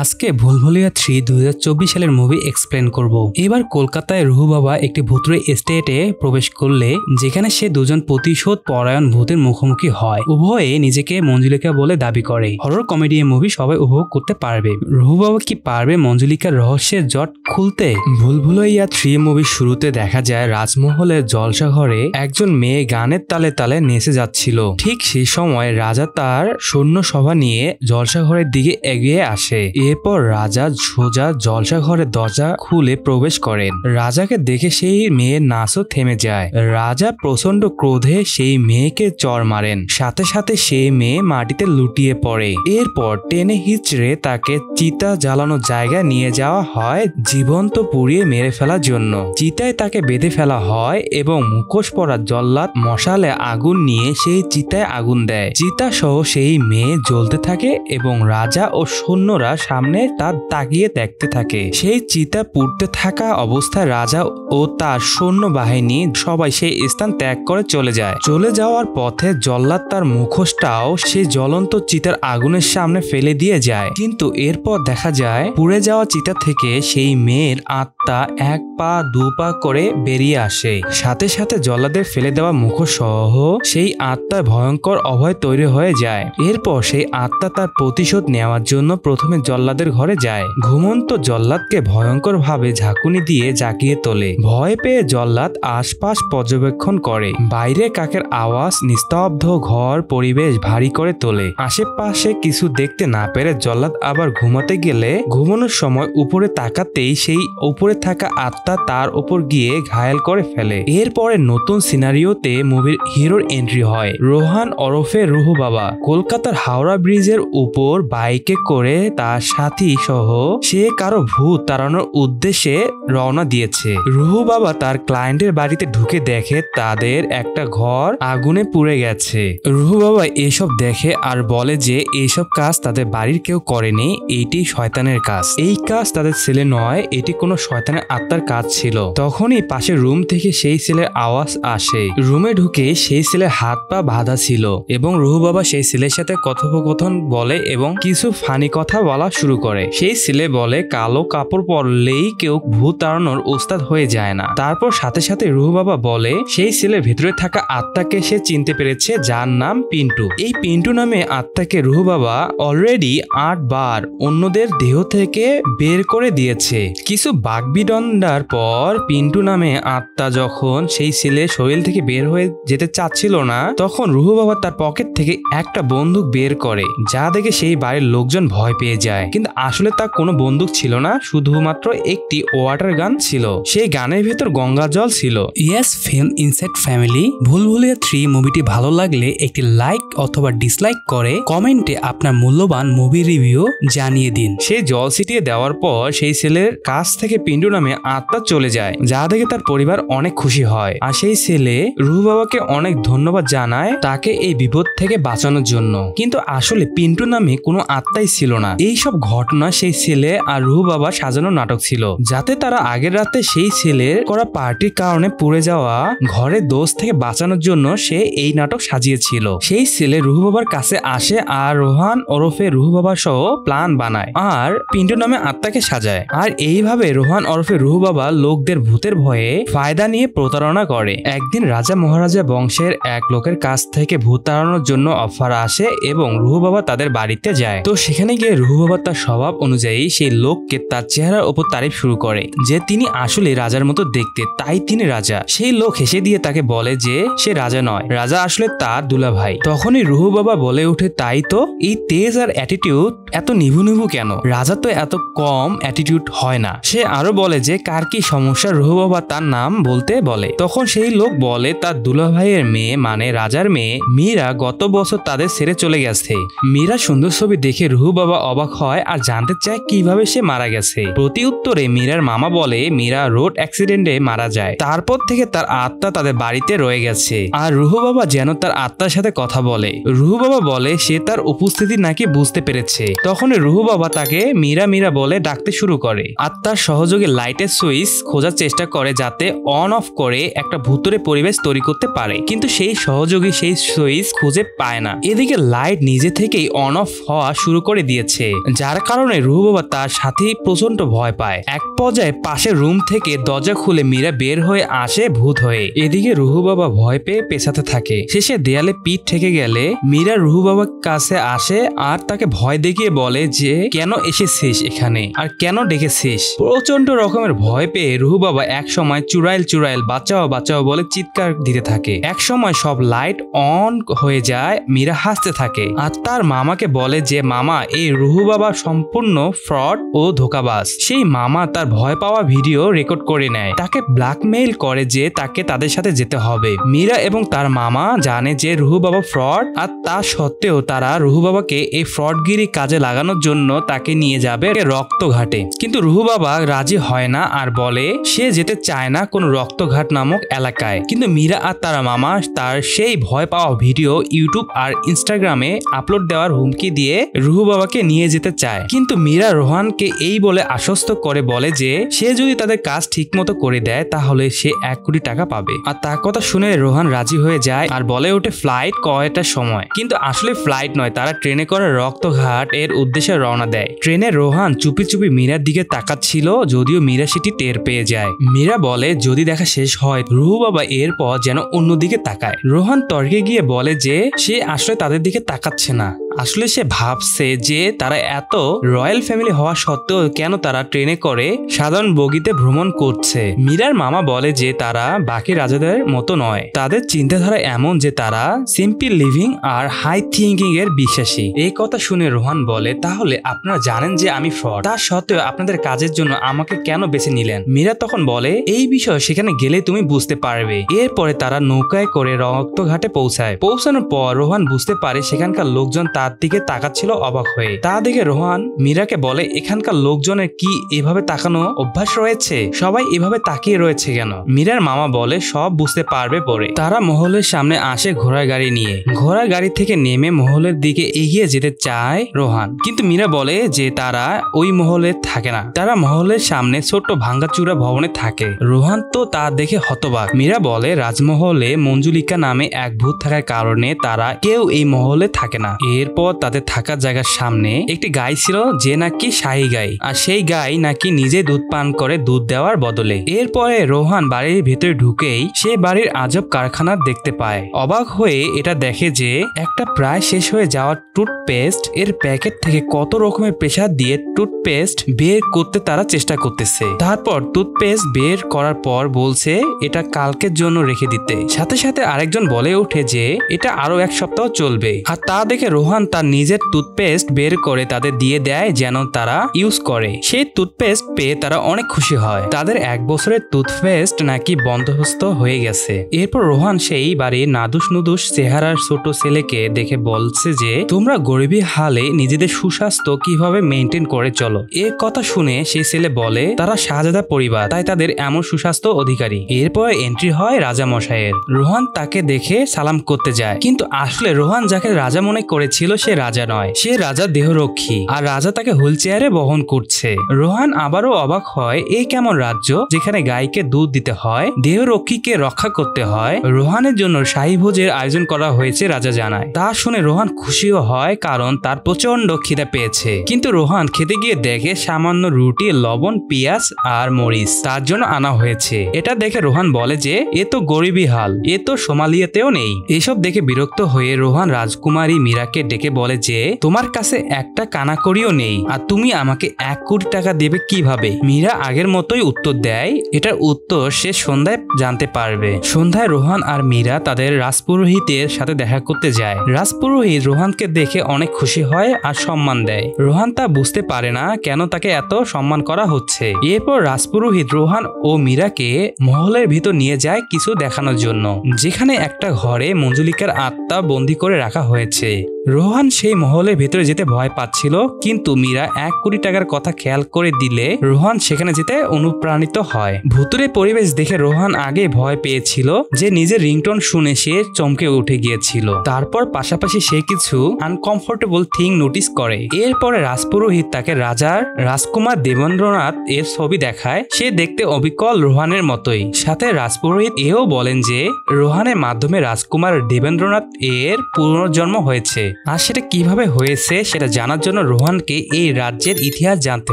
আজকে ভুলভুলিয়া থ্রি দু হাজার চব্বিশ সালের মুভি এক্সপ্লেন করব। এবার কলকাতায় রুহু বাবা একটি ভূতুরে এস্টেটে প্রবেশ করলে, যেখানে সে দুজন প্রতিশোধ পরায়ণ ভূতের মুখোমুখি হয়। উভয়ে নিজেকে মঞ্জুলিকা বলে দাবি করে। হরর কমেডি মুভি সবাই উপভোগ করতে পারবে। রুহু বাবা কি পারবে মঞ্জুলিকার রহস্যের জট খুলতে? ভুলভুলাইয়া থ্রি মুভির শুরুতে দেখা যায় রাজমহলের জলসা ঘরে একজন মেয়ে গানের তালে তালে নেচে যাচ্ছিল। ঠিক সেই সময় রাজা তার সৈন্য সভা নিয়ে জলসা ঘরের দিকে এগিয়ে আসে। এরপর রাজা সোজা জলসা ঘরের দরজা খুলে প্রবেশ করেন। রাজাকে দেখে সেই মেয়ে নাচও থেমে যায়। রাজা প্রচণ্ড ক্রোধে সেই মেয়েকে চর মারেন। সাথে সাথে সেই মেয়ে মাটিতে লুটিয়ে পড়ে। এরপর টেনে হিচড়ে তাকে চিতা জ্বালানো জায়গায় নিয়ে যাওয়া হয়, জীবন্ত পুড়িয়ে মেরে ফেলার জন্য। চিতায় তাকে বেঁধে ফেলা হয় এবং মুখোশ পরা জল্লাদ মশালে আগুন নিয়ে সেই চিতায় আগুন দেয়। চিতা সহ সেই মেয়ে জ্বলতে থাকে এবং রাজা ও সৈন্যরা সামনে তার তাকিয়ে দেখতে থাকে। সেই চিতা পুড়তে থাকা অবস্থায় রাজা ও তার সৈন্য বাহিনী সবাই সেই স্থান ত্যাগ করে চলে যায়। চলে যাওয়ার পথে জল্লাদ তার মুখোশটাও সেই জ্বলন্ত চিতার আগুনের সামনে ফেলে দিয়ে যায়। কিন্তু এরপর দেখা যায়, পুড়ে যাওয়া চিতা থেকে সেই মেয়ের আত্মা এক পা, দু পা করে বেরিয়ে আসে। সাথে সাথে জল্লাদের ফেলে দেওয়া মুখোশ সহ সেই আত্মায় ভয়ঙ্কর অভয় তৈরি হয়ে যায়। এরপর সেই আত্মা তার প্রতিশোধ নেওয়ার জন্য প্রথমে জল্লাদের ঘরে যায়। ঘুমন্ত জল্লাদকে ভয়ঙ্কর ভাবে ঝাঁকুনি দিয়ে জাগিয়ে তোলে। ভয় পেয়ে জল্লাদ আশপাশ পর্যবেক্ষণ করে। বাইরে কাকের আওয়াজ, নিস্তব্ধ ঘর, পরিবেশ ভারী করে তোলে। আশেপাশে কিছু দেখতে না পেরে জল্লাদ আবার ঘুমাতে গেলে ঘুমানোর সময় উপরে তাকাতেই সেই উপরে থাকা আত্মা তার উপর গিয়ে ঘায়াল করে ফেলে। এরপরে নতুন সিনারিওতে মুভির হিরোর এন্ট্রি হয়। রোহান ওরফে রুহু বাবা। কলকাতার হাওড়া ব্রিজের উপর বাইকে করে তার সাথী সহ সে কারও ভূত তাড়ানোর উদ্দেশ্যে রওনা দিয়েছে। রুহু বাবা তার ক্লায়েন্টের বাড়িতে ঢুকে দেখে তাদের একটা ঘর আগুনে পুড়ে গেছে। রুহু বাবা এসব দেখে আর বলে যে এইসব কাজ তাদের বাড়ির কেউ করেনি, এটি শয়তানের কাজ। এই কাজ তাদের ছেলে নয়, এটি কোনো শয়তানের আত্মার কাজ ছিল। তখনই পাশে রুম থেকে সেই ছেলের আওয়াজ আসে। রুমে ঢুকে সেই ছেলের হাত পা বাঁধা ছিল এবং রুহু বাবা সেই ছেলের সাথে কথোপকথন বলে এবং কিছু ফানি কথা বলা শুরু করে। সেই ছেলে বলে, কালো কাপড় পরলেই কেউ ভূত তাড়ানোর ওস্তাদ হয়ে যায় না। তারপর সাথে সাথে রুহু বাবা বলে, সেই ছেলের ভেতরে থাকা আত্মাকে সে চিনতে পেরেছে, যার নাম পিন্টু। এই পিন্টু নামে আত্মাকে রুহু বাবা অলরেডি আট বার অন্যদের দেহ থেকে বের করে দিয়েছে। কিছু বাগবিডন্ডার পর পিন্টু নামে আত্মা যখন সেই ছেলে শরীর থেকে বের হয়ে যেতে চাচ্ছিল না, তখন রুহু বাবা তার পকেট থেকে একটা বন্দুক বের করে, যা দেখে সেই বাড়ির লোকজন ভয় পেয়ে যায়। কিন্তু আসলে তা কোনো বন্দুক ছিল না শুধুমাত্র একটি ওয়াটার গান ছিল। সেই গানের ভেতর গঙ্গা জল ছিল। Yes film insect family Bhool Bhulaiyaa three মুভিটি ভালো লাগলে একটি লাইক অথবা ডিসলাইক করে কমেন্টে আপনার মূল্যবান মুভি রিভিউ জানিয়ে দিন। সেই জল ছিটিয়ে দেওয়ার পর সেই ছেলের কাছ থেকে পিন্টু নামে আত্মা চলে যায় যা দেখে তার পরিবার অনেক খুশি হয়। আর সেই ছেলে রুহু বাবাকে অনেক ধন্যবাদ জানায় তাকে এই বিপদ থেকে বাঁচানোর জন্য। কিন্তু আসলে পিন্টু নামে কোনো আত্মাই ছিল না। এই সব ঘটনা সেই ছেলে আর রুহু বাবা সাজানো নাটক ছিল। যাতে তারা আগের রাতে সেই ছেলের করা পার্টির কারণে পুড়ে যাওয়া ঘরের দোষ থেকে বাঁচানোর জন্য সে এই নাটক সাজিয়েছিল। সেই ছেলে রুহু বাবার কাছে আসে আর রোহান ওরফে রুহু বাবা সহ প্ল্যান বানায় আর পিন্টু নামে আত্মাকে সাজায়। আর এইভাবে রোহান ওরফে রুহু বাবা লোকদের ভূতের ভয়ে ফায়দা নিয়ে প্রতারণা করে। একদিন রাজা মহারাজা বংশের এক লোকের কাছ থেকে ভূত তাড়ানোর জন্য অফার আসে এবং রুহু বাবা তাদের বাড়িতে যায়। তো সেখানে গিয়ে রুহু বাবা তার স্বভাব অনুযায়ী সেই লোককে তার চেহারার ওপর তারিফ শুরু করে, যে তিনি আসলে রাজার মতো দেখতে, তাই তিনি রাজা। সেই লোক হেসে দিয়ে তাকে বলে যে, সে রাজা নয়, রাজা আসলে তার দুলা ভাই তখনই রুহু বাবা বলে ওঠে, তাই তো? এই তেজ আর অ্যাটিটিউড এত নিভু নিভু কেন? রাজা তো এত কম অ্যাটিটিউড হয় না। সে আরও বলে যে, কার কি সমস্যা? রুহু বাবা তার নাম বলতে বলে। তখন সেই লোক বলে, তার দুলা ভাইয়ের মেয়ে মানে রাজার মেয়ে, মীরা গত বছর তাদের ছেড়ে চলে গেছে। মীরা সুন্দর ছবি দেখে রুহু বাবা অবাক হয়। আর জানতে চায় কীভাবে সে মারা গেছে। প্রতি উত্তরে মীরার মামা বলে, মীরা রোড অ্যাক্সিডেন্টে মারা যায়। তারপর থেকে তার আত্মা তাদের বাড়িতে রয়ে গেছে। আর রুহু বাবা যেন তার আত্মার সাথে কথা বলে। রুহু বাবা বলে, সে তার উপস্থিতি নাকি বুঝতে পেরেছে। তখন রুহু বাবা তাকে মীরা মীরা বলে ডাকতে শুরু করে। আত্মার সহযোগে লাইটের সুইচ খোঁজার চেষ্টা করে যাতে অন অফ করে একটা ভুতুরে পরিবেশ তৈরি করতে পারে। কিন্তু সেই সহযোগী সেই সুইচ খুঁজে পায় না। এদিকে লাইট নিজে থেকেই অন অফ হওয়া শুরু করে দিয়েছে। যার কারণে রুহু বাবা তার সাথেই প্রচণ্ড ভয় পায়। এক পর্যায়ে পাশের রুম থেকে দরজা খুলে মীরা বের হয়ে আসে ভূত হয়ে। এদিকে রুহু বাবা ভয় পেয়ে পেছাতে থাকে। শেষে দেয়ালে পিঠ ঠেকে গেলে মীরা রুহু বাবার কাছে আসে আর তাকে ভয় দেখিয়ে বলে যে, কেন এসেছিস এখানে? আর কেন ডেকেছিস? প্রচণ্ড রকমের ভয় পেয়ে রুহু বাবা এক সময় চুড়াইল চুড়াইল, বাঁচাও বাঁচাও বলে চিৎকার দিতে থাকে। এক সময় সব লাইট অন হয়ে যায়, মীরা হাসতে থাকে। আর তার মামাকে বলে যে, মামা, এই রুহু বাবা সম্পূর্ণ ফ্রড ও ধোকাবাজ। সেই মামা তার ভয় পাওয়া ভিডিও রেকর্ড করে নেয়। তাকে ব্ল্যাকমেইল করে যে তাকে তাদের সাথে যেতে হবে। মীরা এবং তার মামা জানে যে রুহু বাবা ফ্রড, আর তা সত্ত্বেও তারা রুহু বাবাকে এই ফ্রডগিরি কাজে লাগানোর জন্য তাকে নিয়ে যাবে রক্ত ঘাটে কিন্তু রুহু বাবা রাজি হয় না আর বলে, সে যেতে চায় না কোনো রক্তঘাট নামক এলাকায়। কিন্তু মীরা আর তার মামা তার সেই ভয় পাওয়া ভিডিও ইউটিউব আর ইনস্টাগ্রামে আপলোড দেওয়ার হুমকি দিয়ে রুহু বাবাকে নিয়ে যেতে চায়। কিন্তু মীরা রোহানকে এই বলে আশ্বস্ত করে বলে যে, সে যদি তাদের কাজ ঠিক মতো করে দেয়, তাহলে সে এক কোটি টাকা পাবে। আর তার কথা শুনে রোহান রাজি হয়ে যায় আর বলে ওঠে ফ্লাইট কয়টার সময়? কিন্তু আসলে ফ্লাইট নয়, তারা ট্রেনে করে রক্তঘাট এর উদ্দেশ্যে রওনা দেয়। ট্রেনে রোহান চুপি চুপি মীরার দিকে তাকাচ্ছিল, যদিও মীরা সেটি টের পেয়ে যায়। মীরা বলে, যদি দেখা শেষ হয়, রুহু বাবা এরপর যেন অন্যদিকে তাকায়। রোহান তর্কে গিয়ে বলে যে, সে আসলে তাদের দিকে তাকাচ্ছে না। আসলে সে ভাবছে যে তারা এত রয়্যাল ফ্যামিলি হওয়া সত্ত্বেও কেন তারা ট্রেনে করে সাধারণ বগিতে ভ্রমণ করছে? মীরার মামা বলে যে তারা বাকি রাজাদের মতো নয়। তাদের চিন্তাধারা এমন যে তারা সিম্পল লিভিং আর হাই থিঙ্কিং এর বিশ্বাসী। এই কথা শুনে রোহান বলে, তাহলে আপনারা জানেন যে আমি ফ্রড। তা সত্ত্বেও আপনাদের কাজের জন্য আমাকে কেন বেছে নিলেন? মীরা তখন বলে, এই বিষয় সেখানে গেলে তুমি বুঝতে পারবে। এরপরে তারা নৌকায় করে রক্তঘাটে পৌঁছায়। পৌঁছানোর পর রোহান বুঝতে পারে সেখানকার লোকজন তার দিকে তাকাচ্ছিল অবাক হয়ে। তা দেখে রোহান মীরাকে বলে, এখানকার লোকজনের কি এভাবে তাকানো অভ্যাস রয়েছে? সবাই এভাবে তাকিয়ে রয়েছে কেন? মীরার মামা বলে, সব বুঝতে পারবে পরে। তারা মহলের সামনে আসে ঘোড়া গাড়ি নিয়ে। ঘোড়া গাড়ি থেকে নেমে মহলের দিকে এগিয়ে যেতে চায় রোহান। কিন্তু মীরা বলে যে তারা ওই মহলে থাকে না। তারা মহলের সামনে ছোট্ট ভাঙ্গাচুরা ভবনে থাকে। রোহান তো তা দেখে হতবাক। মীরা বলে, রাজমহলে মঞ্জুলিকা নামে এক ভূত থাকার কারণে তারা কেউ এই মহলে থাকে না। এরপর তাদের থাকার জায়গার সামনে একটি গাই ছিল যে নাকি শাহী গাই। আর সেই গাই নাকি নিজে দুধ পান করে দুধ দেওয়ার বদলে। এরপরে রোহান বাড়ির ভেতরে ঢুকেই সে বাড়ির আজব কারখানা দেখতে পায়। অবাক হয়ে এটা দেখে যে একটা প্রায় শেষ হয়ে যাওয়া টুথপেস্ট এর প্যাকেট থেকে কত রকমের প্রেসার দিয়ে টুথপেস্ট বের করতে তারা চেষ্টা করতেছে। তারপর টুথপেস্ট বের করার পর বলছে, এটা কালকের জন্য রেখে দিতে। সাথে সাথে আরেকজন বলে ওঠে যে, এটা আরও এক সপ্তাহ চলবে। আর তা দেখে রোহান তার নিজের টুথপেস্ট বের করে তাদের দিয়ে দেয় যেন তারা ইউজ করে, সেই টুথপেস্ট পেয়ে তারা অনেক খুশি হয়। তাদের এক বছরের টুথপেস্ট নাকি বন্দোবস্ত হয়ে গেছে। এরপর রোহান সেই বাড়ির নাদুস নুদুস চেহারার ছোট ছেলেকে দেখে বলছে যে, তোমরা গরিবী হালে নিজেদের সুস্বাস্থ্য কীভাবে মেনটেন করে চলো? এর কথা শুনে সেই ছেলে বলে, তারা শাহজাদা পরিবার, তাই তাদের এমন সুস্বাস্থ্য অধিকারী। এরপর এন্ট্রি হয় রাজা মশাইয়ের রোহান তাকে দেখে সালাম করতে যায়। কিন্তু আসলে রোহান যাকে রাজা মনে করেছিল সে রাজা নয়, সে রাজা দেহরক্ষী। আর রাজা তাকে হুইল চেয়ারে বহন করছে। রোহান আবারও অবাক হয় এই কেমন রাজ্য? যেখানে গাইকে দুধ দিতে হয়, দেহরক্ষীকে রক্ষা করতে হয়। রোহানের জন্য শাহী ভোজের আয়োজন করা হয়েছে রাজা জানায়। তা শুনে রোহান খুশিও হয়, কারণ তার প্রচণ্ড খিদে পেয়েছে। কিন্তু রোহান খেতে গিয়ে দেখে সামান্য রুটি, লবণ, পেঁয়াজ আর মরিচ তার জন্য আনা হয়েছে। এটা দেখে রোহান বলে যে, এ তো গরিবী হাল, এ তো সোমালিয়াতেও নেই। এসব দেখে বিরক্ত হয়ে রোহান রাজকুমারী মীরাকে ডেকে বলে যে, তোমার কাছে একটা কানাকড়িও নেই, আর তুমি আমাকে এক কোটি টাকা দেবে কীভাবে? মীরা আগের মতোই উত্তর দেয়। এটার উত্তর সে সন্ধ্যায় জানতে পারবে। সন্ধ্যায় রোহান আর মীরা তাদের রাজপুরোহিতের সাথে দেখা করতে যায়। রাজপুরোহিত রোহানকে দেখে অনেক খুশি হয় আর সম্মান দেয়। রোহান তা বুঝতে পারে না কেন তাকে এত সম্মান করা হচ্ছে। এরপর রাজপুরোহিত রোহান ও মীরাকে মহলের ভিতর নিয়ে যায় কিছু দেখানোর জন্য, যেখানে একটা ঘরে মঞ্জুলিকার আত্মা বন্দি করে রাখা হয়েছে। রোহান সেই মহলের ভেতরে যেতে ভয় পাচ্ছিল, কিন্তু মীরা এক কোটি টাকার কথা খেয়াল করে দিলে রোহান সেখানে যেতে অনুপ্রাণিত হয়। ভুতুরে পরিবেশ দেখে রোহান আগে ভয় পেয়েছিল যে নিজের রিংটোন শুনে সে চমকে উঠে গিয়েছিল। তারপর পাশাপাশি সে কিছু আনকমফোর্টেবল থিং নোটিস করে। এরপরে রাজপুরোহিত তাকে রাজার রাজকুমার দেবেন্দ্রনাথ এর ছবি দেখায়। সে দেখতে অবিকল রোহানের মতোই। সাথে রাজপুরোহিত এও বলেন যে, রোহানের মাধ্যমে রাজকুমার দেবেন্দ্রনাথ এর পুনর্জন্ম হয়েছে। আর সেটা কীভাবে হয়েছে সেটা জানার জন্য রোহানকে এই রাজ্যের ইতিহাস জানতে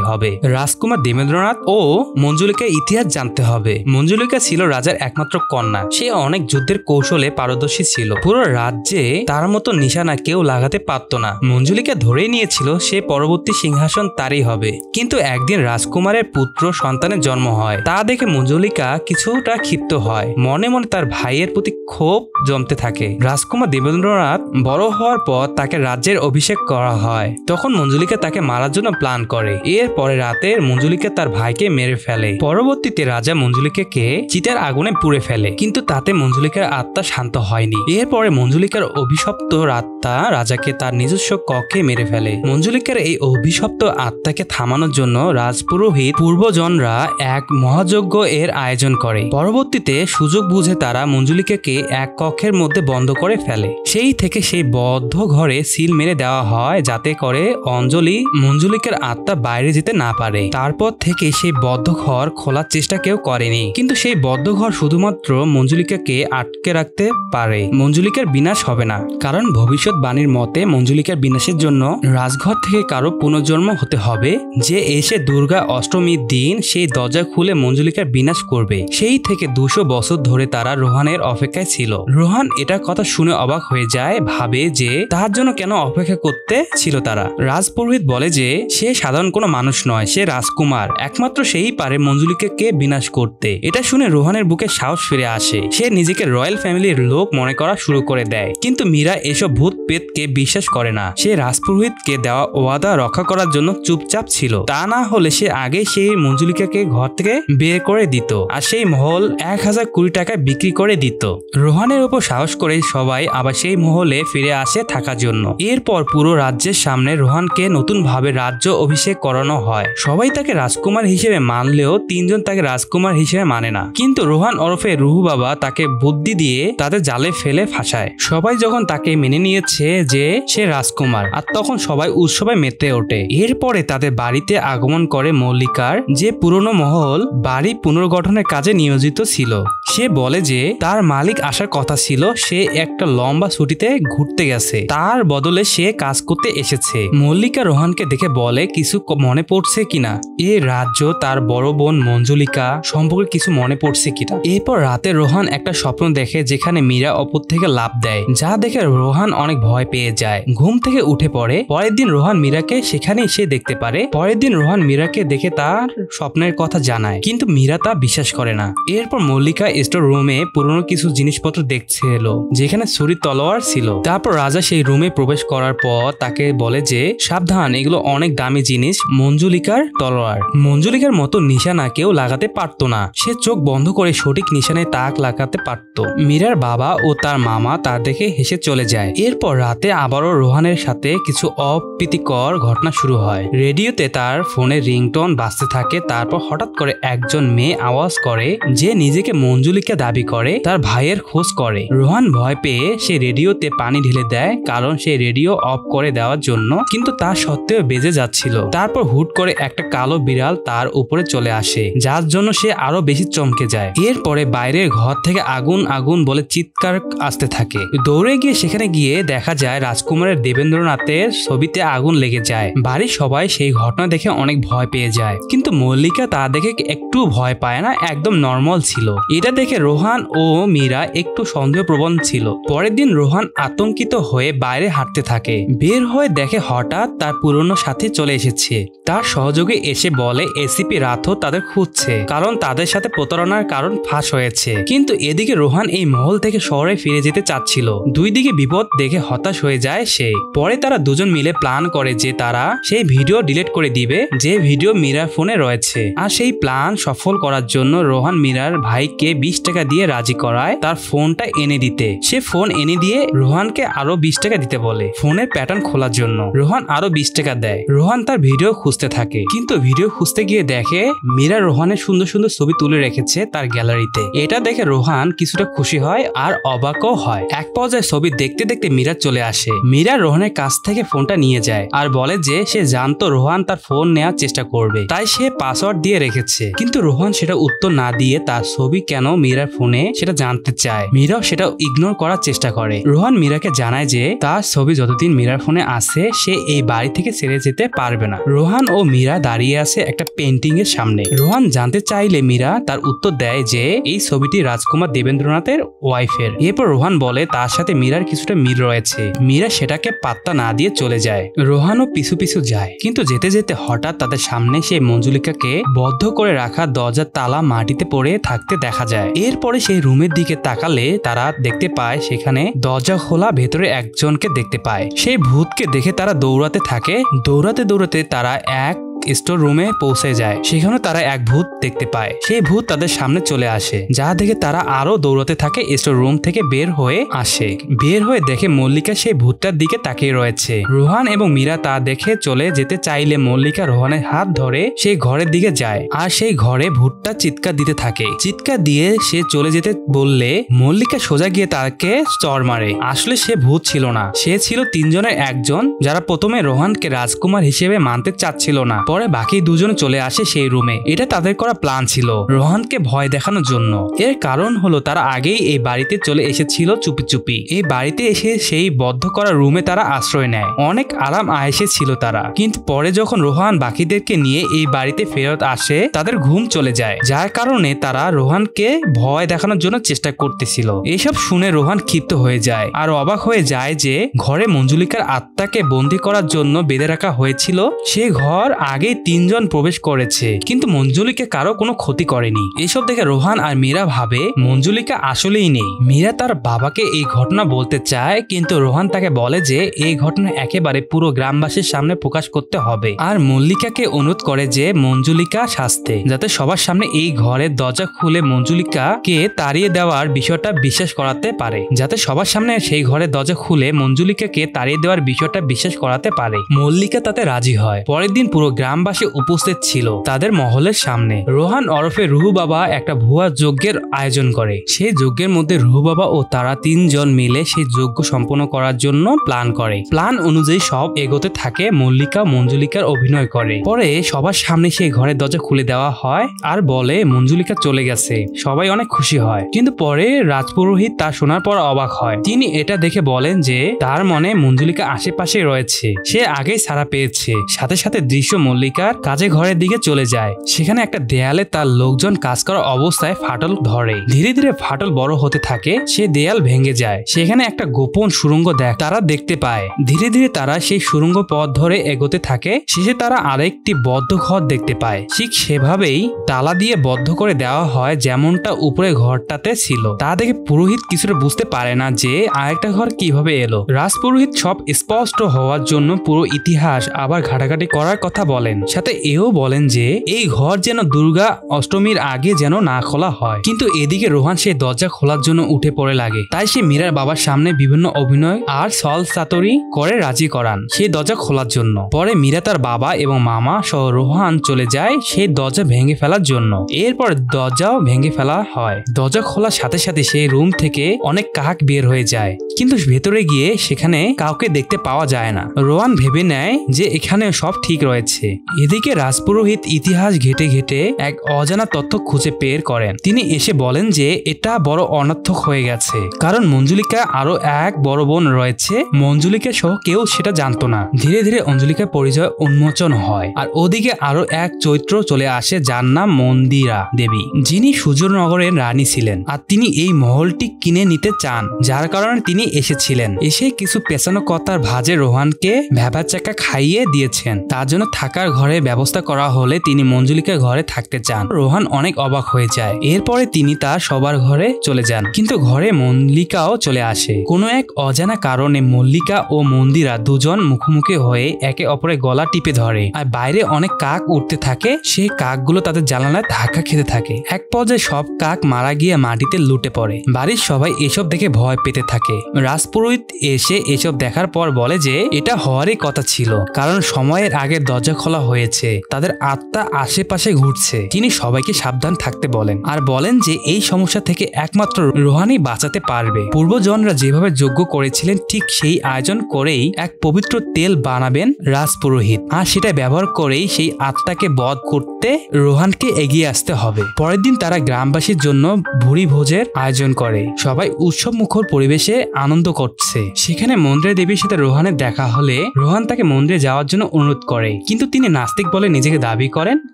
হবে। রাজকুমার দেবেন্দ্রনাথ ও মঞ্জুলিকার ইতিহাস জানতে হবে। মঞ্জুলিকা ছিল রাজার একমাত্র কন্যা। সে অনেক যুদ্ধের কৌশলে পারদর্শী ছিল। পুরো রাজ্যে তার মতো নিশানা কেউ লাগাতে পারত না। মঞ্জুলিকা ধরেই নিয়েছিল, সে পরবর্তী সিংহাসন তারই হবে। কিন্তু একদিন রাজকুমারের পুত্র সন্তানের জন্ম হয়। তা দেখে মঞ্জুলিকা কিছুটা ক্ষিপ্ত হয়। মনে মনে তার ভাইয়ের প্রতি ক্ষোভ জমতে থাকে। রাজকুমার দেবেন্দ্রনাথ বড় হওয়ার পর তাকে রাজ্যের অভিষেক করা হয়। তখন মঞ্জুলিকা তাকে মারার জন্য প্ল্যান করে। এর পরে রাতে মঞ্জুলিকা তার ভাইকে মেরে ফেলে। পরবর্তীতে রাজা মঞ্জুলিকাকে চিতার আগুনে পুড়ে ফেলে। কিন্তু তাতে মঞ্জুলিকার আত্মা শান্ত হয়নি। এরপরে মঞ্জুলিকার অভিশপ্ত আত্মা রাজাকে তার নিজস্ব কক্ষে মেরে ফেলে। মঞ্জুলিকার এই অভিশপ্ত আত্মাকে থামানোর জন্য রাজপুরোহিত পূর্বজনরা এক মহাযজ্ঞ এর আয়োজন করে। পরবর্তীতে সুযোগ বুঝে তারা মঞ্জুলিকাকে এক কক্ষের মধ্যে বন্ধ করে ফেলে। সেই থেকে সেই বদ্ধ ঘরে সিল মেরে দেওয়া হয় যাতে করে অঞ্জলি মঞ্জুলিকার আত্মা বাইরে যেতে না পারে। তারপর থেকে সেই বদ্ধ ঘর খোলার চেষ্টা কেউ করেনি। কিন্তু সেই বদ্ধ ঘর শুধুমাত্র মঞ্জুলিকাকে আটকে রাখতে পারে। মঞ্জুলিকার বিনাশ হবে না। কারণ ভবিষ্যৎবাণীর মতে মঞ্জুলিকার বিনাশের জন্য রাজঘর থেকে কারও পুনর্জন্ম হতে হবে। যে এসে দুর্গা অষ্টমীর দিন সেই দরজা খুলে মঞ্জুলিকার বিনাশ করবে। সেই থেকে দুশো বছর ধরে তারা রোহানের অপেক্ষায় ছিল। রোহান এটা কথা শুনে অবাক হয়ে যায়, ভাবে যে তার জন্য কেন অপেক্ষা করতে ছিল তারা? রাজপুরোহিত বলে যে, সে সাধারণ কোনো মানুষ নয়, সে রাজকুমার। একমাত্র সেই পারে মঞ্জুলিকাকে বিনাশ করতে? এটা শুনে রোহানের বুকে সাহস ফিরে আসে। সে নিজেকে রয়্যাল ফ্যামিলির লোক মনে করা শুরু করে দেয়। কিন্তু মীরা এসব ভূত পেতকে বিশ্বাস করে না। সে রাজপুরোহিতকে দেওয়া ওয়াদা রক্ষা করার জন্য চুপচাপ ছিল। তা না হলে সে আগে সেই মঞ্জুলিকাকে ঘর থেকে বের করে দিত আর সেই মহল এক হাজার কুড়ি টাকায় বিক্রি করে দিত। রোহানের উপর সাহস করে সবাই আবার সেই মহলে ফিরে আসে থাকার জন্য। এরপর পুরো রাজ্যের সামনে রোহানকে নতুন ভাবে রাজ্য অভিষেক করানো হয়। সবাই তাকে রাজকুমার হিসেবে মানলেও তিনজন তাকে রাজকুমার হিসেবে মানে না। কিন্তু রোহান ওরফে রুহু বাবা তাকে বুদ্ধি দিয়ে তাদের জালে ফেলে ফাঁসায়। সবাই যখন তাকে মেনে নিয়েছে যে সে রাজকুমার, আর তখন সবাই উৎসবে মেতে ওঠে। এরপরে তাদের বাড়িতে আগমন করে মল্লিকার যে পুরনো মহল, বাড়ি পুনর্গঠনের কাজে নিয়োজিত ছিল। সে বলে যে, তার মালিক আসার কথা ছিল, সে একটা লম্বা ছুটিতে ঘুরতে গেছে। তার বদলে সে কাজ করতে এসেছে। মল্লিকা রোহানকে দেখে বলে, কিছু মনে পড়ছে কিনা? এ রাজ্য তার বড় বোন মঞ্জুলিকা সম্পর্কে কিছু মনে পড়ছে কিনা? এরপর রাতে রোহান একটা স্বপ্ন দেখে যেখানে মীরা অপর থেকে লাভ দেয়, যা দেখে রোহান অনেক ভয় পেয়ে যায়। ঘুম থেকে উঠে পড়ে। পরের দিন রোহান মীরাকে সেখানেই সে দেখতে পারে। পরের দিন রোহান মীরাকে দেখে তার স্বপ্নের কথা জানায়, কিন্তু মীরা তা বিশ্বাস করে না। এরপর মল্লিকা স্টোর রুমে পুরনো কিছু জিনিসপত্র দেখছে এলো, যেখানে ছুরি তলোয়ার ছিল। তারপর রাজা সেই রুমে প্রবেশ করার পর তাকে বলে যে, সাবধান, এগুলো অনেক দামি জিনিস, মঞ্জুলিকার তলোয়ার। মঞ্জুলিকার মতো নিশানা কেউ লাগাতে পারতো না। সে চোখ বন্ধ করে সঠিক নিশানায় তাক লাগাতে পারত। মীরার বাবা ও তার মামা তা দেখে হেসে চলে যায়। এরপর রাতে আবারও রোহানের সাথে কিছু অপ্রীতিকর ঘটনা শুরু হয়। রেডিওতে তার ফোনে রিংটোন বাজতে থাকে। তারপর হঠাৎ করে একজন মেয়ে আওয়াজ করে যে নিজেকে মঞ্জুলিকা দাবি করে, তার ভাইয়ের খোঁজ করে। রোহান ভয় পেয়ে সে রেডিওতে পানি ঢেলে দেয়, কারণ সে রেডিও অফ করে দেওয়ার জন্য, কিন্তু তা সত্ত্বেও বেজে যাচ্ছিল। তারপর হুট করে একটা কালো বিড়াল তার উপরে চলে আসে, যার জন্য সে আরও বেশি চমকে যায়। এরপরে বাইরের ঘর থেকে আগুন আগুন বলে চিৎকার আসতে থাকে। দৌড়ে গিয়ে সেখানে গিয়ে দেখা যায় রাজকুমারের দেবেন্দ্রনাথের ছবিতে আগুন লেগে যায়। বাড়ির সবাই সেই ঘটনা দেখে অনেক ভয় পেয়ে যায়। কিন্তু মল্লিকা তা দেখে একটু ভয় পায় না, একদম নর্মাল ছিল। এটা দেখে রোহান ও মীরা একটু সন্দেহ সন্দেহপ্রবণ ছিল। পরের দিন রোহান আতঙ্কিত হয়ে বাইরে হাঁটতে থাকে। বের হয়ে দেখে হঠাৎ তার পুরনো সাথী চলে এসেছে। তার সহযোগী এসে বলে, এসিপি রাথো তাদের খুঁজছে, কারণ তাদের সাথে প্রতারণার কারণ ফাঁস হয়েছে। কিন্তু এদিকে রোহান এই মহল থেকে শহরে ফিরে যেতে চাচ্ছিল। দুই দিকে বিপদ দেখে হতাশ হয়ে যায় সে। পরে তারা দুজন মিলে প্ল্যান করে যে তারা সেই ভিডিও ডিলিট করে দিবে, যে ভিডিও মীরার ফোনে রয়েছে। আর সেই প্ল্যান সফল করার জন্য রোহান মীরার ভাইকে বিশ টাকা দিয়ে রাজি করায় তার ফোনটা এনে দিতে। সে ফোন এনে দিয়ে রোহানকে আরও বিশ টাকা দিতে বলে, ফোনের প্যাটার্ন খোলার জন্য রোহান আরও বিশ টাকা দেয়। রোহান তার ভিডিও খুঁজতে থাকে, কিন্তু ভিডিও খুঁজতে গিয়ে দেখে মীরা রোহানের সুন্দর সুন্দর ছবি তুলে রেখেছে তার গ্যালারিতে এটা দেখে রোহান কিছুটা খুশি হয় আর অবাকও হয়। এক পর্যায়ে ছবি দেখতে দেখতে মীরা চলে আসে। মীরা রোহানের কাছ থেকে ফোনটা নিয়ে যায় আর বলে যে সে জানতো রোহান তার ফোন নেওয়ার চেষ্টা করবে। তাই সে পাসওয়ার্ড দিয়ে রেখেছে। কিন্তু রোহান সেটা উত্তর না দিয়ে তার ছবি কেন মীরার ফোনে সেটা জানতে চায়। মীরাও সেটা ইগনোর করার চেষ্টা করে। রোহান মীরাকে জানায় যে তার ছবি যতদিন মীরার ফোনে আছে, সে এই বাড়ি থেকে ছেড়ে যেতে পারবে না। রোহান ও মীরা দাঁড়িয়ে আছে একটা পেন্টিং এর সামনে। রোহান জানতে চাইলে মীরা তার উত্তর দেয় যে, এই ছবিটি রাজকুমার দেবেন্দ্রনাথের ওয়াইফের এরপর রোহান বলে, তার সাথে মীরার কিছুটা মিল রয়েছে। মীরা সেটাকে পাত্তা না দিয়ে চলে যায়। রোহানও পিছু পিছু যায়। কিন্তু যেতে যেতে হঠাৎ তাদের সামনে সেই মঞ্জুলিকাকে বদ্ধ করে রাখা দরজার তালা মাটিতে পড়ে থাকতে দেখা যায়। এরপরে সেই রুমের দিকে তাকালে তারা দেখতে পায়, সেখানে দরজা খোলা, ভেতরে একজনকে দেখতে পায়। সেই ভূতকে দেখে তারা দৌড়াতে থাকে। দৌড়াতে দৌড়াতে তারা এক স্টোর রুমে পৌঁছে যায়। সেখানে তারা এক ভূত দেখতে পায়। সেই ভূত তাদের সামনে চলে আসে, যা দেখে তারা আরও দৌড়াতে থাকে স্টোর রুম থেকে বের হয়ে আসে। বের হয়ে দেখে মল্লিকা সেই ভূতটার দিকে তাকিয়ে রয়েছে। রোহান এবং মীরা তা দেখে চলে যেতে চাইলে মল্লিকা রোহানের হাত ধরে সেই ঘরের দিকে যায় আর সেই ঘরে ভূতটা চিৎকার দিতে থাকে। চিৎকার দিয়ে সে চলে যেতে বললে মল্লিকা সোজা গিয়ে তাকে চর মারে। আসলে সে ভূত ছিল না। সে ছিল তিনজনের একজন, যারা প্রথমে রোহানকে রাজকুমার হিসেবে মানতে চাচ্ছিল না। পরে বাকি দুজন চলে আসে সেই রুমে। এটা তাদের করা প্ল্যান ছিল রোহানকে ভয় দেখানোর জন্য। এর কারণ হলো তারা আগেই এই বাড়িতে চলে এসেছিল চুপি চুপি। এই বাড়িতে এসে সেই বদ্ধ করা রুমে তারা আশ্রয় নেয়। অনেক আরাম আয়েসে ছিল তারা। কিন্তু পরে যখন রোহান বাকিদেরকে নিয়ে এই বাড়িতে ফেরত আসে, তাদের ঘুম চলে যায়। যার কারণে তারা রোহানকে ভয় দেখানোর জন্য চেষ্টা করতেছিল। এসব শুনে রোহান ক্ষিপ্ত হয়ে যায় আর অবাক হয়ে যায় যে ঘরে মঞ্জুলিকার আত্মাকে বন্দি করার জন্য বেঁধে রাখা হয়েছিল। সে ঘর আগেই তিনজন প্রবেশ করেছে। কিন্তু মঞ্জুলিকা কারও কোনো ক্ষতি করেনি। এসব দেখে রোহান আর মীরা ভাবে, মঞ্জুলিকা আসলেই নেই। মীরা তার বাবাকে এই ঘটনা বলতে চায়, কিন্তু রোহান তাকে বলে যে, এই ঘটনা একেবারে পুরো গ্রামবাসীর সামনে প্রকাশ করতে হবে। আর মল্লিকাকে অনুরোধ করে যে, মঞ্জুলিকা শাস্তে, যাতে সবার সামনে এই ঘরের দরজা খুলে মঞ্জুলিকাকে তাড়িয়ে দেওয়ার বিষয়টা বিশ্বাস করাতে পারে। যাতে সবার সামনে সেই ঘরের দরজা খুলে মঞ্জুলিকাকে তাড়িয়ে দেওয়ার বিষয়টা বিশ্বাস করাতে পারে। মল্লিকা তাতে রাজি হয়। পরের দিন পুরো গ্রামবাসী উপস্থিত ছিল তাদের মহলের সামনে। রোহান ওরফে রুহু বাবা একটা ভুয়া যজ্ঞের আয়োজন করে। সেই যজ্ঞের মধ্যে রুহু বাবা ও তারা তিনজন মিলে সেই যজ্ঞ সম্পন্ন করার জন্য প্ল্যান করে। প্ল্যান অনুযায়ী সব এগোতে থাকে, মল্লিকা, মঞ্জুলিকার অভিনয় করে। পরে সবার সামনে সেই ঘরের দরজা খুলে দেওয়া হয় আর বলে, মঞ্জুলিকা চলে গেছে, সবাই অনেক খুশি হয়। কিন্তু পরে রাজপুরোহিত তা শোনার পর অবাক হয়। তিনি এটা দেখে বলেন যে, তার মনে মঞ্জুলিকা আশেপাশে রয়েছে। সে আগেই সারা পেয়েছে। সাথে সাথে দৃশ্য মল্লিকার কাজে ঘরের দিকে চলে যায়। সেখানে একটা দেয়ালে তার লোকজন কাজ করা অবস্থায় ফাটল ধরে। ধীরে ধীরে ফাটল বড় হতে থাকে, সে দেয়াল ভেঙে যায়। সেখানে একটা গোপন সুরঙ্গ দেখ তারা দেখতে পায়। ধীরে ধীরে তারা সেই সুরঙ্গ পথ ধরে এগোতে থাকে, শেষে তারা আরেকটি বদ্ধ ঘর দেখতে পায়। ঠিক সেভাবেই তালা দিয়ে বদ্ধ করে দেওয়া হয় যেমনটা উপরে ঘরটাতে ছিল। তা দেখে পুরোহিত কিছুটা বুঝতে পারে না যে আরেকটা ঘর কীভাবে এলো। রাজপুরোহিত সব স্পষ্ট হওয়ার জন্য পুরো ইতিহাস আবার ঘাটাঘাটি করার কথা বলেন। সাথে এও বলেন যে, এই ঘর যেন দুর্গা অষ্টমীর আগে যেন না খোলা হয়। কিন্তু এদিকে রোহান সেই দরজা খোলার জন্য উঠে পড়ে লাগে। তাই সে মীরার বাবার সামনে বিভিন্ন অভিনয় আর সল সাতরি করে রাজি করান সেই দরজা খোলার জন্য। পরে মীরা তার বাবা এবং মামা সহ রোহান চলে যায় সেই দরজা ভেঙে ফেলার জন্য। এরপর দরজাও ভেঙে ফেলা হয়। দরজা খোলার সাথে সাথে সেই রুম থেকে অনেক কাক বের হয়ে যায়। কিন্তু ভেতরে গিয়ে সেখানে কাউকে দেখতে পাওয়া যায় না। রোহান ভেবে নেয় যে এখানে সব ঠিক রয়েছে। এদিকে রাজপুরোহিত ইতিহাস ঘেটে ঘেটে এক অজানা তথ্য খুঁজে বের করেন। তিনি এসে বলেন যে, এটা বড় অনর্থক হয়ে গেছে। কারণ মঞ্জুলিকা আরও এক বড় বোন রয়েছে। মঞ্জুলিকা সহ কেউ সেটা জানতো না। ধীরে ধীরে অঞ্জলিকার পরিচয় উন্মোচন হয়। আর ওদিকে আরও এক চৈত্র চলে আসে যার নাম মন্দিরা দেবী। যিনি সূর্যনগরের রানী ছিলেন। আর তিনি এই মহলটি কিনে নিতে চান, যার কারণে তিনি এসেছিলেন। এসে কিছু পেছানো কথার ভাজে রোহানকে ভ্যাপা চাকা খাইয়ে দিয়েছেন। তার জন্য থাকার ঘরে ব্যবস্থা করা হলে তিনি মঞ্জুলিকার ঘরে থাকতে চান। রোহান অনেক অবাক হয়ে যায়। এরপরে তিনি তার সবার ঘরে চলে যান। কিন্তু ঘরে মল্লিকাও চলে আসে। কোনো এক অজানা কারণে মল্লিকা ও মন্দিরা দুজন মুখোমুখি হয়ে একে অপরের গলা টিপে ধরে। আর বাইরে অনেক কাক উঠতে থাকে। সেই কাকগুলো তাদের জানালায় ধাক্কা খেতে থাকে। এক পর্যায়ে সব কাক মারা গিয়ে মাটিতে লুটে পড়ে। বাড়ির সবাই এসব দেখে ভয় পেতে থাকে। রাজপুরোহিত এসে এসব দেখার পর বলে যে, এটা হওয়ারই কথা ছিল। কারণ সময়ের আগে দরজা খোলা হয়েছে। তাদের আত্মা আশেপাশে ঘুরছে। তিনি সবাইকে সাবধান থাকতে বলেন। আর বলেন যে, এই সমস্যা থেকে একমাত্র রোহানি বাঁচাতে পারবে। পূর্বজনরা যেভাবে যজ্ঞ করেছিলেন, ঠিক সেই আয়োজন করেই এক পবিত্র তেল বানাবেন রাজপুরোহিত। আর সেটা ব্যবহার করেই সেই আত্মাকে বধ করতে রোহানকে এগিয়ে আসতে হবে। পরের দিন তারা গ্রামবাসীর জন্য ভুরি ভোজের আয়োজন করে। সবাই উৎসব মুখর পরিবেশে আনন্দ করছে। সেখানে মন্দিরের দেবীর সাথে রোহানের দেখা হলে রোহান তাকে মন্দিরে যাওয়ার জন্য অনুরোধ করে। কিন্তু তিনি নাস্তিক বলে নিজেকে দাবি করেন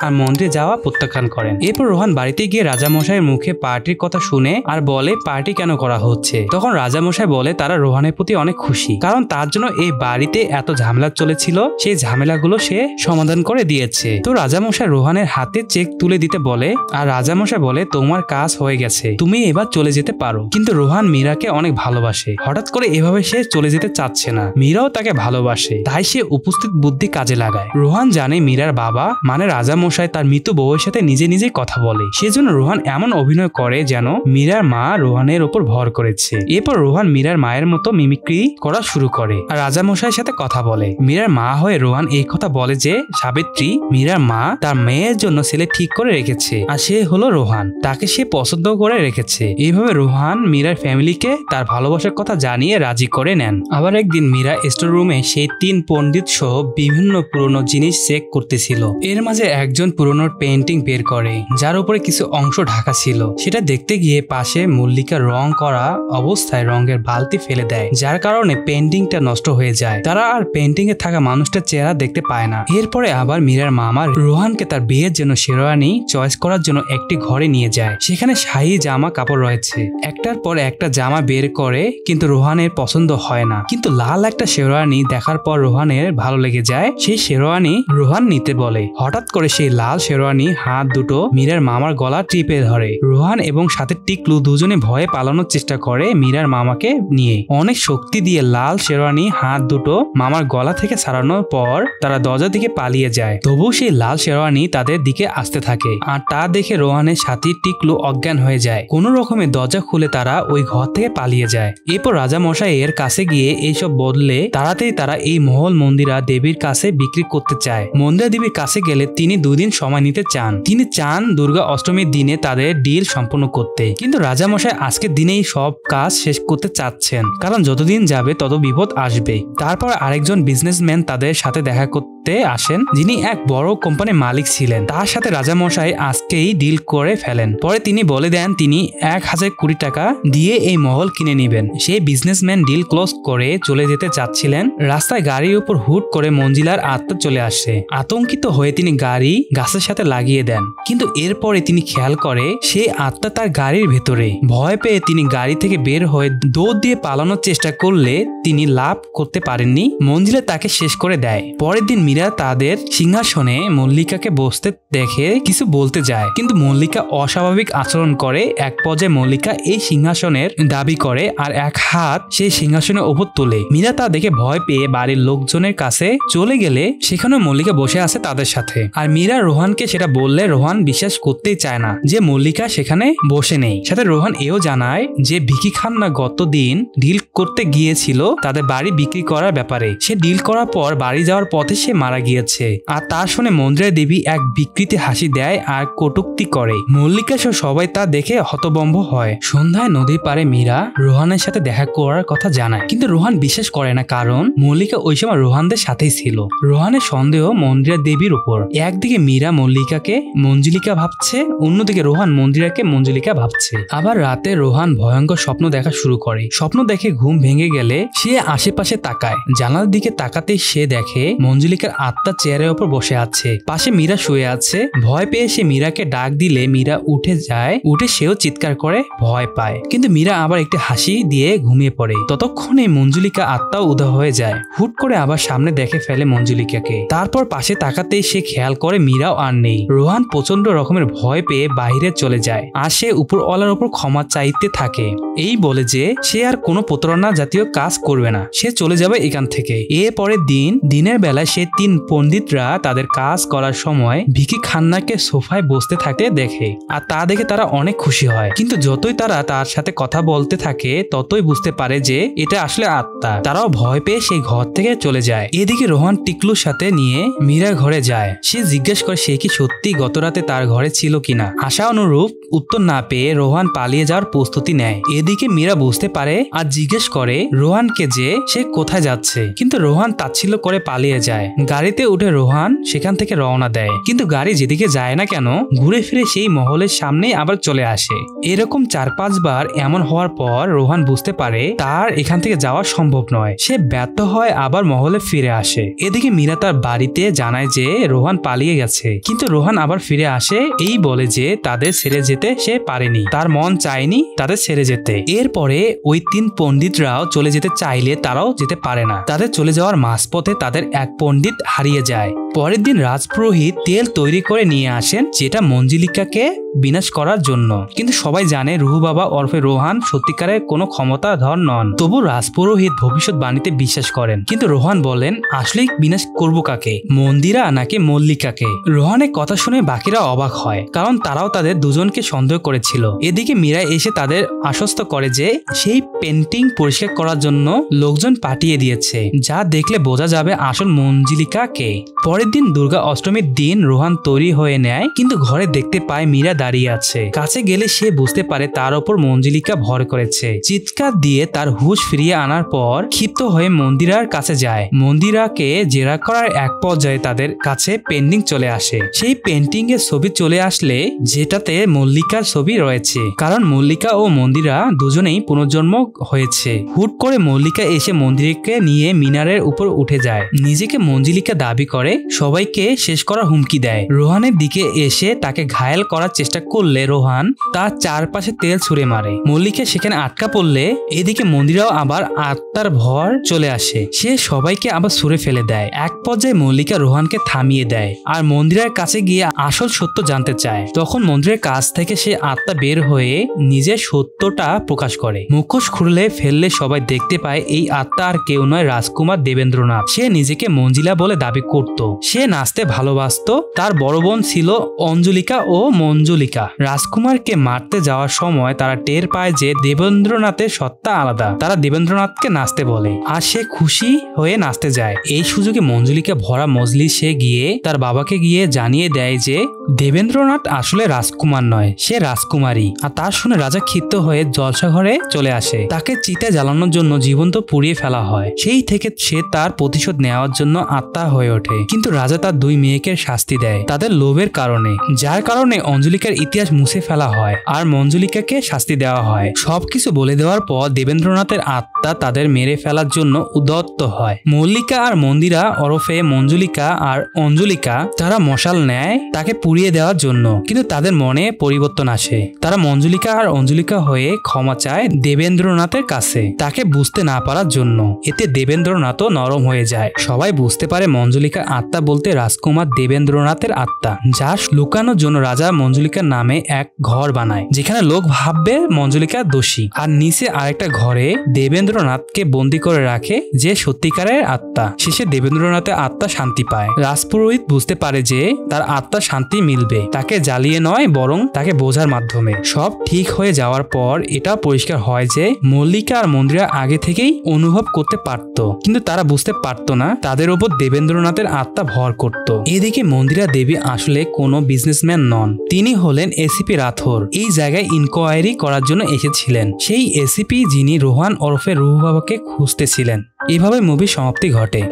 আর মন্দিরে যাওয়া প্রত্যাখ্যান করেন। এরপর রোহান বাড়িতে গিয়ে রাজামশাইয়ের মুখে পার্টির কথা শুনে আর বলে, পার্টি কেন করা হচ্ছে? তখন রাজামশাই বলে, তারা রোহানের প্রতি অনেক খুশি। কারণ তার জন্য এই বাড়িতে এত ঝামেলা চলেছিল, সেই ঝামেলাগুলো সে সমাধান করে দিয়েছে। তো রাজামশাই রোহানের হাতে চেক তুলে দিতে বলে, আর রাজামশাই বলে, তোমার কাজ হয়ে গেছে, তুমি এবার চলে যেতে পারো। কিন্তু রোহান মীরাকে অনেক ভালোবাসে। হঠাৎ করে এভাবে সে চলে যেতে চাচ্ছে না। মীরাও তাকে ভালোবাসে, তাই সে উপস্থিত বুদ্ধি কাজে লাগায়। রোহান জানে মীরার বাবা মানে রাজা মশাই তার মৃত বউয়ের সাথে নিজে নিজে কথা বলে। সেজন্য রোহান এমন অভিনয় করে যেন মীরার মা রোহানের ওপর ভর করেছে। এরপর রোহান মীরার মায়ের মতো মিমিক্রি করা শুরু করে আর রাজামশাইয়ের সাথে কথা বলে। মীরার মা হয়ে রোহান এই কথা বলে যে, সাবিত্রী, মীরার মা তার মেয়ের জন্য ছেলে ঠিক করে রেখেছে আর সে হলো রোহান। তাকে সে পছন্দ করে রেখেছে। এইভাবে রোহান মীরার ফ্যামিলিকে তার ভালোবাসার কথা জানিয়ে রাজি করে নেন। আবার একদিন মীরা স্টোর রুমে সেই তিন পণ্ডিত সহ বিভিন্ন পুরনো জিনিস চেক করতেছিল। এর মাঝে একজন পুরনো পেন্টিং বের করে, যার উপরে কিছু অংশ ঢাকা ছিল। সেটা দেখতে গিয়ে পাশে মল্লিকা রং করা অবস্থায় রঙের বালতি ফেলে দেয়, যার কারণে পেন্টিংটা নষ্ট হয়ে যায়। তারা আর পেন্টিং এ থাকা মানুষটার চেহারা দেখতে পায় না। এরপরে আবার মীরার মামা রোহানকে তার বিয়ের জন্য শেরওয়ানি চয়েস করার জন্য একটি ঘরে নিয়ে যায়। সেখানে শাহী জামা কাপড় রয়েছে। একটার পর একটা জামা বের করে, কিন্তু রোহানের পছন্দ হয় না। কিন্তু লাল একটা শেরওয়ানি দেখার পর রোহানের ভালো লেগে যায়। সেই শেরওয়ানি রোহান নিতে বলে। হঠাৎ করে সেই লাল শেরওয়ানি হাত দুটো মীরার মামার গলা টিপে ধরে। রোহান এবং সাথে টিকলু দুজনে ভয়ে পালানোর চেষ্টা করে মীরার মামাকে নিয়ে। অনেক শক্তি দিয়ে লাল শেরওয়ানি হাত দুটো মামার গলা থেকে ছাড়ানোর পর তারা দরজা দিকে পালিয়ে যায়। তবু সেই লাল শেরওয়ানি তাদের দিকে আসতে থাকে আর তা দেখে রোহানের সাথী টিকলু অজ্ঞান হয়ে যায়। কোনো রকমের দরজা খুলে তারা ওই ঘর থেকে পালিয়ে যায়। এরপর রাজা মশাই এর কাছে গিয়ে এইসব বদলে তাড়াতাড়ি তারা এই মহল মন্দিরা দেবীর কাছে বিক্রি করতে চায়। মন্দিরা দেবীর কাছে গেলে তিনি দুদিন সময় নিতে চান। তিনি চান দুর্গা অষ্টমীর দিনে তাদের ডিল সম্পূর্ণ করতে। কিন্তু রাজামশাই আজকের দিনেই সব কাজ শেষ করতে চাচ্ছেন। কারণ যতদিন যাবে তত বিপদ আসবে। তারপর আরেকজন বিজনেসম্যান তাদের সাথে দেখা করতে আসেন, যিনি এক বড় কোম্পানির মালিক ছিলেন। তার সাথে রাজামশাই আজকেই ডিল করে ফেলেন। পরে তিনি বলে দেন, তিনি এক হাজার কোটি টাকা দিয়ে এই মহল কিনে নেবেন। সেই বিজনেসম্যান ডিল ক্লোজ করে চলে যেতে চাচ্ছিলেন। রাস্তায় গাড়ির উপর হুট করে মঞ্জিলার আত্মা চলে আসে। আতঙ্কিত হয়ে তিনি গাড়ি গাছের সাথে লাগিয়ে দেন। কিন্তু এরপরে তিনি খেয়াল করে সেই আত্মা তার গাড়ির ভেতরে। ভয় পেয়ে তিনি গাড়ি থেকে বের হয়ে দৌড় দিয়ে পালানোর চেষ্টা করলে তিনি লাভ করতে পারেননি। মঞ্জিলা তাকে শেষ করে দেয়। পরের দিন মীরা তাদের সিংহাসনে মল্লিকাকে বসতে দেখে কিছু বলতে যায়। কিন্তু মল্লিকা অস্বাভাবিক আচরণ করে। এক পর্যায়ে মল্লিকা এই সিংহাসনের দাবি করে আর এক হাত সেই সিংহাসনের ওপর তোলে। মীরা তা দেখে ভয় পেয়ে বাড়ির লোকজনের কাছে চলে গেলে সেখানে মল্লিকা বসে আছে তাদের সাথে। আর মীরা রোহানকে সেটা বললে রোহান বিশ্বাস করতেই চায় না যে মল্লিকা সেখানে বসে নেই। সাথে রোহান এও জানায় যে ভিকি খান না গত দিন ডিল করতে গিয়েছিল তাদের বাড়ি বিক্রি করার ব্যাপারে। সে ডিল করার পর বাড়ি যাওয়ার পথে সে মারা গিয়েছে। আর তার শুনে মন্দিরের দেবী এক বিকৃতি হাসি দেয় আর কটুক্তি করে। মল্লিকা সহ সবাই তা দেখে হতবম্ব হয়। সন্ধ্যায় নদীর পারে মীরা রোহানের সাথে দেখা করার কথা জানায়। কিন্তু রোহান বিশ্বাস করে না, কারণ মল্লিকা ওই সময় রোহানদের সাথেই ছিল। রোহানের সন্দেহ মন্দিরা দেবীর উপর। একদিকে মীরা মল্লিকাকে মঞ্জুলিকা ভাবছে, অন্যদিকে রোহান মন্দিরাকে মঞ্জুলিকা ভাবছে। আবার রাতে রোহান ভয়ঙ্কর স্বপ্ন দেখা শুরু করে। স্বপ্ন দেখে ঘুম ভেঙে গেলে সে আশেপাশে তাকায়। জানালার দিকে তাকাতে সে দেখে মঞ্জুলিকার আত্মা চেয়ারের ওপর বসে আছে। পাশে মীরা শুয়ে আছে। ভয় পেয়ে সে মীরাকে ডাক দিলে মীরা উঠে যায়। উঠে সেও চিৎকার করে, ভয় পায়। কিন্তু মীরা আবার একটি হাসি দিয়ে ঘুমিয়ে পড়ে। ততক্ষণে মঞ্জুলিকা আত্মাও উদা হয়ে যায়। হুট করে আবার সামনে দেখে ফেলে মঞ্জুলিকাকে। তারপর পাশে তাকাতেই সে খেয়াল করে মীরাও আর নেই। রোহান প্রচণ্ড রকমের ভয় পেয়ে বাইরে চলে যায় আর সে উপরওয়ালার উপর ক্ষমা চাইতে থাকে। এই বলে যে, সে আর কোনো প্রতারণা জাতীয় কাজ করবে না। সে চলে যাবে এখান থেকে। এর পরের দিন, দিনের বেলায় সে তিন পণ্ডিতরা তাদের কাজ করার সময় ভিকি খান্নাকে সোফায় বসতে থাকতে দেখে। আর তা দেখে তারা অনেক খুশি হয়। কিন্তু যতই তারা তার সাথে কথা বলতে থাকে, ততই বুঝতে পারে যে এটা আসলে আত্মা। তারাও ভয় পেয়ে সেই ঘর থেকে চলে যায়। এদিকে রোহান টিকলুর সাথে নিয়ে মীরা ঘরে যায়। সে জিজ্ঞেস করে সে কি সত্যি গত রাতে তার ঘরে ছিল কিনা? আশা অনুরূপ উত্তর না পেয়ে রোহান পালিয়ে যাওয়ার প্রস্তুতি নেয়। এদিকে মীরা বুঝতে পারে আর জিজ্ঞেস করে রোহানকে যে সে কোথায় যাচ্ছে। কিন্তু রোহান তাচ্ছিল্য করে পালিয়ে যায়। গাড়িতে উঠে রোহান সেখান থেকে রওনা দেয়। কিন্তু গাড়ি যেদিকে যায় না কেন, ঘুরে ফিরে সেই মহলের সামনেই আবার চলে আসে। এরকম চার পাঁচবার এমন হওয়ার পর রোহান বুঝতে পারে তার এখান থেকে যাওয়া সম্ভব নয়। সে ব্যর্থ হয় আবার মহলে ফিরে আসে। এদিকে মীরা তার বাড়িতে জানায় যে রোহান পালিয়ে গেছে। কিন্তু রোহান আবার ফিরে আসে, এই বলে যে তাদের ছেড়ে যেতে সে পারেনি। তার মন চায়নি তাদের ছেড়ে যেতে। এরপরে ওই তিন পণ্ডিতরাও চলে যেতে চাইলে তারাও যেতে পারে না। তাদের চলে যাওয়ার মাঝপথে তাদের এক পণ্ডিত হারিয়ে যায়। পরের দিন রাজপুরোহিত তেল তৈরি করে নিয়ে আসেন যেটা মঞ্জিলিকাকে বিনাশ করার জন্য। কিন্তু সবাই জানে রুহু বাবা ওরফে রোহান সত্যিকারের কোনো ক্ষমতাধর নন। তবু রাজপুরোহিত ভবিষ্যৎবাণীতে বিশ্বাস করেন। কিন্তু রোহান বলেন আসলেই বিনাশ করব কাকে? মন্দিরা নাকি মল্লিকাকে? রোহানের কথা শুনে বাকিরা অবাক হয়, কারণ তারাও তাদের দুজনকে সন্দেহ করেছিল। এদিকে মীরা এসে তাদের আশ্বস্ত করে যে, সেই পেন্টিং পরিষ্কার করার জন্য লোকজন পাঠিয়ে দিয়েছে, যা দেখলে বোঝা যাবে আসল মঞ্জিলিকা কে। পরের দিন দুর্গা অষ্টমীর দিন রোহান তৈরি হয়ে নেয়, কিন্তু ঘরে দেখতে পায় মীরা দাঁড়িয়ে আছে। কাছে গেলে সে বুঝতে পারে তার ওপর মঞ্জিলিকা ভর করেছে। চিৎকার দিয়ে তার হুশ ফিরিয়ে আনার পর ক্ষিপ্ত হয়ে মন্দিরার কাছে যায়। মন্দিরাকে জেরা করার এক পর্যায়ে তাদের কাছে পেন্টিং চলে আসে। সেই পেন্টিং এর ছবি চলে আসলে যেটাতে মল্লিকার ছবি রয়েছে। কারণ মল্লিকা ও মন্দিরা দুজনেই পুনর্জন্ম হয়েছে। হুট করে মল্লিকা এসে মন্দিরকে নিয়ে মিনারের উপর উঠে যায়। নিজেকে মঞ্জিলিকা দাবি করে সবাইকে শেষ করার হুমকি দেয়। রোহানের দিকে এসে তাকে ঘায়েল করার চেষ্টা করলে রোহান তার চারপাশে তেল ছুঁড়ে মারে। মল্লিকা সেখানে আটকা পড়লে এদিকে মন্দিরাও আবার আত্মার ভর চলে আসে। সে সবাইকে আবার ছুঁড়ে ফেলে দেয়। এক পর্যায়ে মল্লিকা রোহানকে থামিয়ে দেয় আর মন্দিরের কাছে গিয়ে আসল সত্য জানতে চায়। তখন মন্দিরের কাছ থেকে সে আত্মা বের হয়ে নিজের সত্যটা প্রকাশ করে। মুখোশ খুললে ফেললে সবাই দেখতে পায়, এই আত্মা আর কেউ নয় রাজকুমার দেবেন্দ্রনাথ। সে নিজেকে মঞ্জিলা বলে দাবি করত। সে নাচতে ভালোবাসত। তার বড় বোন ছিল অঞ্জলিকা ও মঞ্জুলিকা। রাজকুমারকে মারতে যাওয়ার সময় তারা টের পায় যে দেবেন্দ্রনাথের সত্তা আলাদা। তারা দেবেন্দ্রনাথকে নাচতে বলে। আর সে খুশি হয়ে নাচতে যায়। এই সুযোগে মঞ্জুলিকা ভরা মজলিসে গিয়ে তার বাবাকে গিয়ে জানিয়ে দেয় যে, দেবেন্দ্রনাথ আসলে রাজকুমার নয়, সে রাজকুমারী। আর তার শুনে রাজা ক্ষিপ্ত হয়ে জলসাঘরে চলে আসে। তাকে চিতা জ্বালানোর জন্য জীবন্ত পুড়িয়ে ফেলা হয়। সেই থেকে সে তার প্রতিশোধ নেওয়ার জন্য আত্মা হয়ে ওঠে। কিন্তু রাজা তার দুই মেয়েকে শাস্তি দেয়, তাদের লোভের কারণে। যার কারণে অঞ্জলিকার ইতিহাস মুছে ফেলা হয় আর মঞ্জুলিকাকে শাস্তি দেওয়া হয়। সবকিছু বলে দেওয়ার পর দেবেন্দ্রনাথের আত্মা তাদের মেরে ফেলার জন্য উদত্ত হয়। মল্লিকা আর মন্দিরা ওরফে মঞ্জুলিকা আর অঞ্জলিকা তারা মশাল নেয় তাকে পুড়িয়ে দেওয়ার জন্য, কিন্তু তাদের মনে পরিবর্তন আসে। তারা মঞ্জুলিকা আর অঞ্জলিকা হয়ে ক্ষমা চায় দেবেন্দ্রনাথের কাছে, তাকে বুঝতে না পারার জন্য। এতে দেবেন্দ্রনাথও নরম হয়ে যায়। সবাই বুঝতে পারে মঞ্জুলিকার আত্মা বলতে রাজকুমার দেবেন্দ্রনাথের আত্মা যা লুকানোর জন্য রাজা মঞ্জুলিকার নামে এক ঘর বানায়, যেখানে লোক ভাববে মঞ্জুলিকা দোষী। আর নিচে আরেকটা ঘরে দেবেন্দ্রনাথকে বন্দি করে রাখে যে সত্যিকারের আত্মা। শেষে দেবেন্দ্রনাথের আত্মা শান্তি পায়। রাজপুরোহিত বুঝতে পারে যে তার আত্মা শান্তি মিলবে। তাকে জ্বালিয়ে নয়, বরং তাকে বোঝার মাধ্যমে। সব ঠিক হয়ে যাওয়ার পর এটা পরিষ্কার হয় যে মল্লিকা আর মন্দিরা আগে থেকেই অনুভব করতে পারত। কিন্তু তারা বুঝতে পারতো না তাদের ওপর দেবেন্দ্রনাথের আত্মা ভর করত। এদিকে মন্দিরা দেবী আসলে কোনো বিজনেসম্যান নন। তিনি হলেন এসিপি রাথোর। এই জায়গায় ইনকোয়ারি করার জন্য এসেছিলেন। সেই এসিপি যিনি রোহান ওরফে রুহু বাবাকে খুঁজতেছিলেন। এভাবে মুভি সমাপ্তি ঘটে।